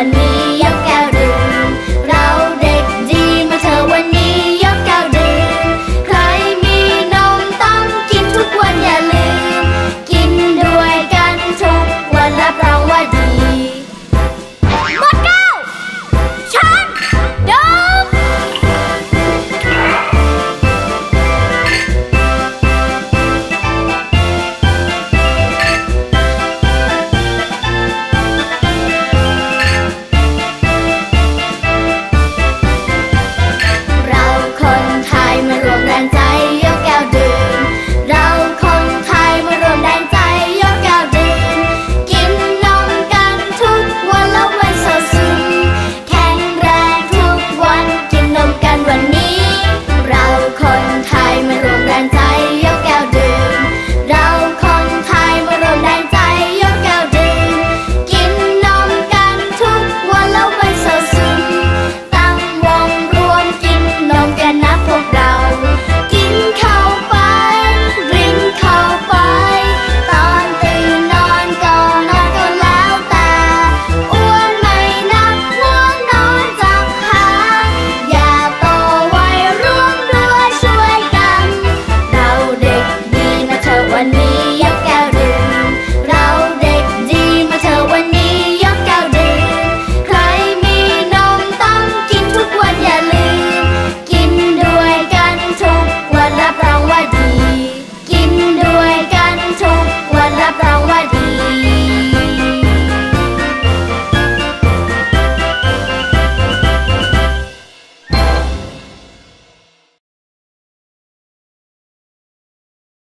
One